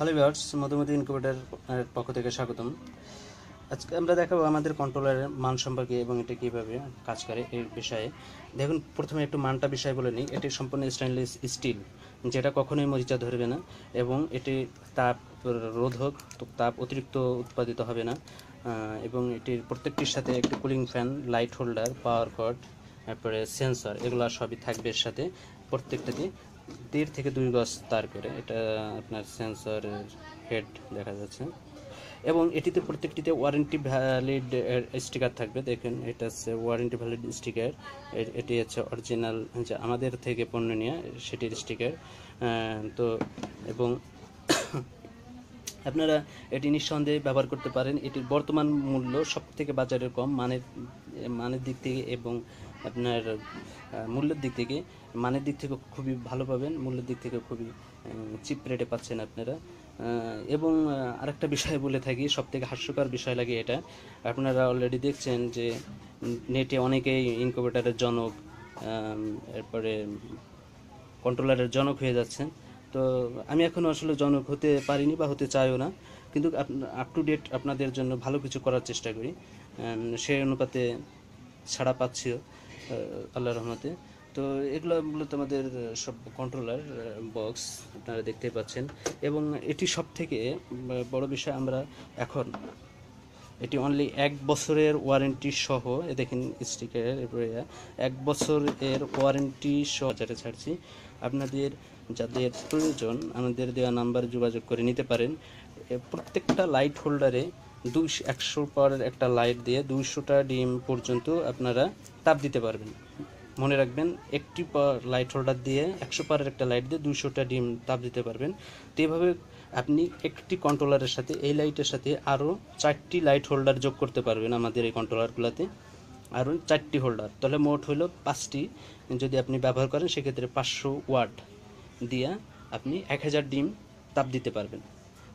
Hello viewers, Madhumati incubator পক্ষ থেকে স্বাগতম। আজকে আমরা দেখাবো আমাদের কন্ট্রোলারের মান সম্পর্কে এবং এটা কীভাবে কাজ করে এই বিষয়ে। দেখুন, প্রথমে একটু মানটা বিষয় বলে নিই। এটি সম্পূর্ণ স্টেনলেস স্টিল যেটা কখনোই মরিচা ধরবে না এবং এটি তাপ রোধক তাপ অতিরিক্ত উৎপাদিত হবে না। এবং এটির প্রত্যেকটির সাথে একটি cooling fan light holder power cord তারপরে সেন্সর এগুলো সবই থাকবে এর সাথে প্রত্যেকটাতে। দেড় থেকে দুই গজ তার করে। এটা আপনার সেন্সর হেড দেখা যাচ্ছে। এবং এটিতে প্রত্যেকটিতে ওয়ারেন্টি ভ্যালিড স্টিকার থাকবে। দেখেন, এটা হচ্ছে ওয়ারেন্টি ভ্যালিড স্টিকার এটি হচ্ছে অরিজিনাল যে আমাদের থেকে পণ্য নিয়ে, সেটির স্টিকার তো এবং আপনারা এটি নিঃসন্দেহে ব্যবহার করতে পারেন। এটির বর্তমান মূল্য সব থেকে বাজারের কম, মানের মানের দিক থেকে এবং আপনার মূল্যের দিক থেকে, মানের দিক থেকে খুবই ভালো পাবেন, মূল্যের দিক থেকে খুবই চিপ রেটে পাচ্ছেন আপনারা। এবং আরেকটা বিষয় বলে থাকি সব থেকে হাস্যকর বিষয় লাগে এটা। আপনারা অলরেডি দেখছেন যে নেটে অনেকেই ইনকিউবেটারের জনক এরপরে কন্ট্রোলারের জনক হয়ে যাচ্ছেন। তো আমি এখনও আসলে জনক হতে পারিনি বা হতে চাইও না, কিন্তু আপ টু ডেট আপনাদের জন্য ভালো কিছু করার চেষ্টা করি। সেই অনুপাতে ছাড়া পাচ্ছিও। আহ, আল্লাহর রহমতে। তো এগুলো মূলত আমাদের সব কন্ট্রোলার বক্স আপনারা দেখতেই পাচ্ছেন। এবং এটি সব থেকে বড় বিষয় আমরা এখন এটি অনলি এক বছরের ওয়ারেন্টি সহ এ দেখেন স্টিকারের এরপরে এক বছরের ওয়ারেন্টি সহ যেটা ছাড়ছি। আপনাদের যাদের প্রয়োজন আমাদের দেওয়া নাম্বার যোগাযোগ করে নিতে পারেন। প্রত্যেকটা লাইট হোল্ডারে দুইশো একশো পাওয়ারের একটা লাইট দিয়ে দুইশোটা ডিম পর্যন্ত আপনারা তাপ দিতে পারবেন। মনে রাখবেন, একটি পার লাইট হোল্ডার দিয়ে একশো পারের একটা লাইট দিয়ে দুইশোটা ডিম তাপ দিতে পারবেন। তো এইভাবে আপনি একটি কন্ট্রোলারের সাথে, এই লাইটের সাথে আরও চারটি লাইট হোল্ডার যোগ করতে পারবেন আমাদের এই কন্ট্রোলারগুলোতে আরও চারটি হোল্ডার তাহলে মোট হলো পাঁচটি। যদি আপনি ব্যবহার করেন, সেক্ষেত্রে পাঁচশো ওয়াট দিয়া আপনি এক হাজার ডিম তাপ দিতে পারবেন।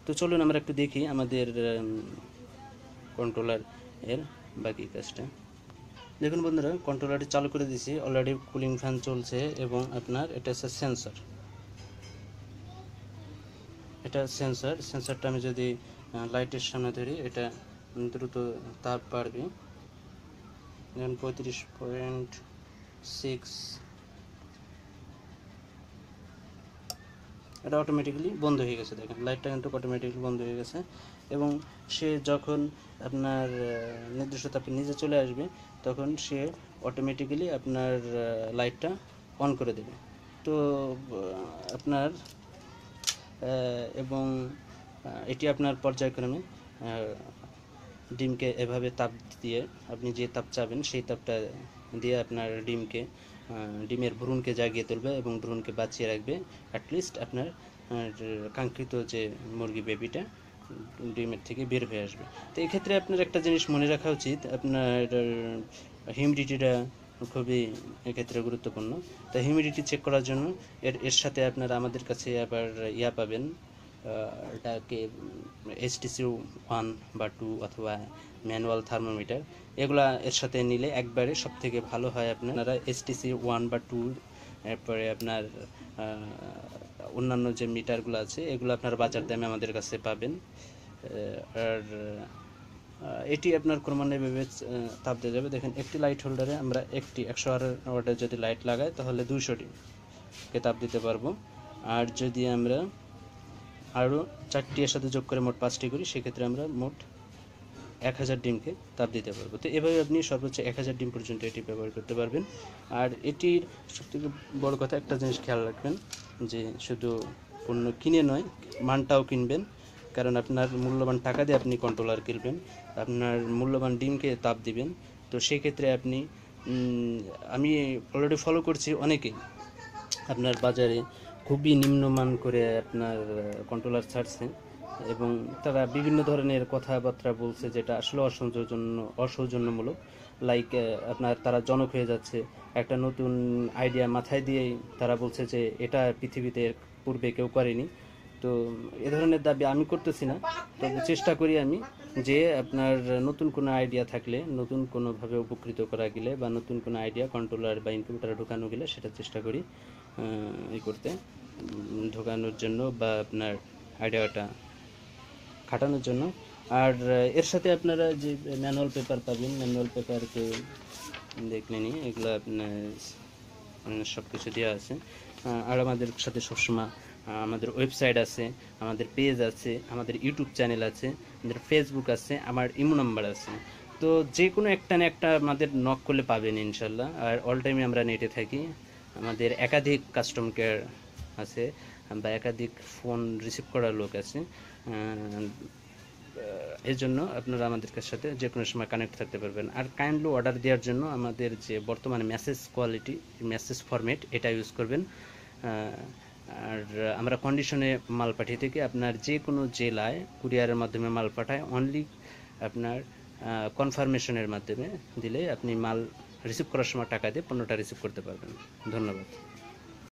তো চলুন আমরা একটু দেখি আমাদের কন্ট্রোলার এর বাকি কাজটা। দেখুন বন্ধুরা কন্ট্রোলারটি চালু করে দিয়েছি। অলরেডি কুলিং ফ্যান চলছে এবং আপনার এটা হচ্ছে সেন্সর এটা সেন্সর সেন্সরটা আমি যদি লাইটের সামনে ধরি, এটা দ্রুত তাপ বাড়বে। যেমন পঁয়ত্রিশ পয়েন্ট সিক্স এটা অটোমেটিক্যালি বন্ধ হয়ে গেছে, দেখেন। লাইটটা কিন্তু অটোমেটিক্যালি বন্ধ হয়ে গেছে। এবং সে যখন আপনার নির্দিষ্ট তাপে নিজে চলে আসবে, তখন সে অটোমেটিক্যালি আপনার লাইটটা অন করে দেবে। তো আপনার এবং এটি আপনার পর্যায়ক্রমে ডিমকে এভাবে তাপ দিয়ে আপনি যে তাপ চাবেন, সেই তাপটা দিয়ে আপনার ডিমকে ডিমের ভ্রূণকে জাগিয়ে তুলবে এবং ভ্রূণকে বাঁচিয়ে রাখবে। অ্যাটলিস্ট আপনার কাঙ্ক্ষিত যে মুরগি বেবিটা ডিমের থেকে বের হয়ে আসবে। তো এই ক্ষেত্রে আপনার একটা জিনিস মনে রাখা উচিত, আপনার হিউমিডিটিটা খুবই এক্ষেত্রে গুরুত্বপূর্ণ। তো হিউমিডিটি চেক করার জন্য এর এর সাথে আপনারা আমাদের কাছে আবার ইয়া পাবেন এটাকে এসটিসি ওয়ান বা টু অথবা ম্যানুয়াল থার্মোমিটার এগুলা এর সাথে নিলে একবারে সব থেকে ভালো হয় আপনারা। এসটিসি ওয়ান বা টু এরপরে আপনার অন্যান্য যে মিটারগুলো আছে, এগুলো আপনার বাজার দামে আমাদের কাছে পাবেন। আর এটি আপনার ক্রমান্বয়ে ভেবে তাপ দিয়ে যাবে। দেখেন, একটি লাইট হোল্ডারে আমরা একটি একশো আট ওয়াটের যদি লাইট লাগাই, তাহলে দুইশোটি কে তাপ দিতে পারব। আর যদি আমরা আরও চারটি এর সাথে যোগ করে মোট পাঁচটি করি, সেক্ষেত্রে আমরা মোট এক হাজার ডিমকে তাপ দিতে পারব। তো এভাবে আপনি সর্বোচ্চ এক হাজার ডিম পর্যন্ত এটি ব্যবহার করতে পারবেন। আর এটির সবথেকে বড় কথা একটা জিনিস খেয়াল রাখবেন, যে শুধু পণ্য কিনে নয়, মানটাও কিনবেন। কারণ আপনার মূল্যবান টাকা দিয়ে আপনি কন্ট্রোলার কিনবেন, আপনার মূল্যবান ডিমকে তাপ দিবেন। তো সেই ক্ষেত্রে আপনি আমি অলরেডি ফলো করছি অনেকেই আপনার বাজারে খুবই নিম্নমান করে আপনার কন্ট্রোলার ছাড়ছে এবং তারা বিভিন্ন ধরনের কথাবার্তা বলছে যেটা আসলে অসৌজন্য, অসৌজন্যমূলক। লাইক আপনার তারা জনক হয়ে যাচ্ছে, একটা নতুন আইডিয়া মাথায় দিয়েই তারা বলছে যে এটা পৃথিবীতে পূর্বে কেউ করেনি। তো এ ধরনের দাবি আমি করতেছি না। তবে চেষ্টা করি আমি যে আপনার নতুন কোনো আইডিয়া থাকলে, নতুন কোনোভাবে উপকৃত করা গেলে বা নতুন কোনো আইডিয়া কন্ট্রোলার বা ইনকিউবেটারে ঢোকানো গেলে সেটা চেষ্টা করি ই করতে ঢোকানোর জন্য বা আপনার আইডিয়াটা খাটানোর জন্য। আর এর সাথে আপনারা যে ম্যানুয়াল পেপার পাবেন ম্যানুয়াল পেপারকে দেখলে নিই এগুলো আপনার সব কিছু দেওয়া আছে। আর আমাদের সাথে সবসময় আমাদের ওয়েবসাইট আছে, আমাদের পেজ আছে, আমাদের ইউটিউব চ্যানেল আছে, আমাদের ফেসবুক আছে, আমার ইমো নাম্বার আছে। তো যে কোনো একটা না একটা আমাদের নক করলে পাবেন ইনশাল্লাহ। আর অল টাইমে আমরা নেটে থাকি। আমাদের একাধিক কাস্টম কেয়ার আছে বা একাধিক ফোন রিসিভ করার লোক আছে। এর জন্য আপনারা আমাদের সাথে যে কোনো সময় কানেক্ট থাকতে পারবেন। আর কাইন্ডলি অর্ডার দেওয়ার জন্য আমাদের যে বর্তমানে মেসেজ কোয়ালিটি মেসেজ ফরম্যাট এটা ইউজ করবেন। আর আমরা কন্ডিশনে মাল পাঠিয়ে থাকি। আপনার যে কোনো জেলায় কুরিয়ারের মাধ্যমে মাল পাঠায় অনলি আপনার কনফার্মেশনের মাধ্যমে দিলে আপনি মাল রিসিভ করার সময় টাকা দিয়ে পণ্যটা রিসিভ করতে পারবেন। ধন্যবাদ।